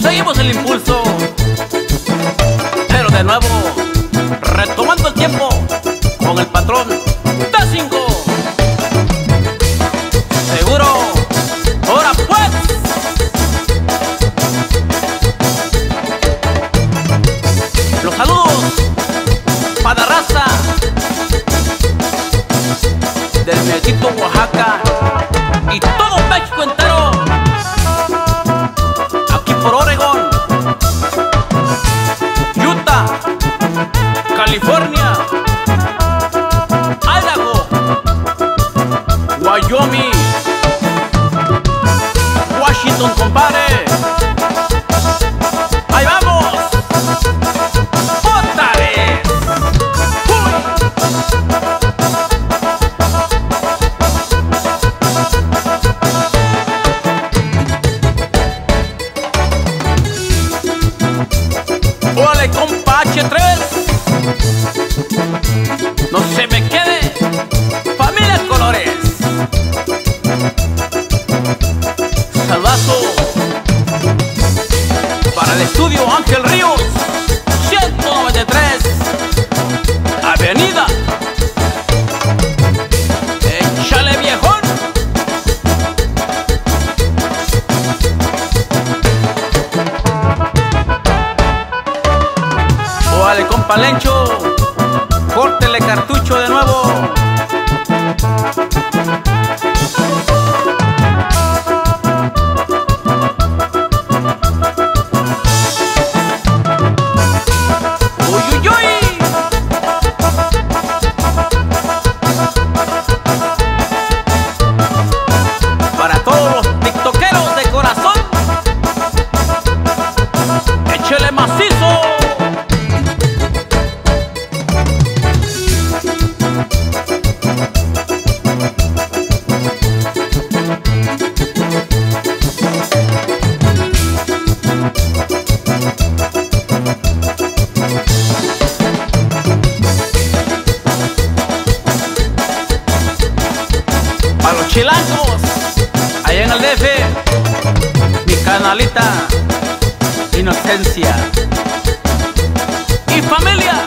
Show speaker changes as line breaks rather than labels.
Seguimos el impulso, pero de nuevo. de compache 3. No se me quede, familia colores. Salvazo para el estudio Ángel Ríos. palencho, córtele cartucho de nuevo. inocencia y familia.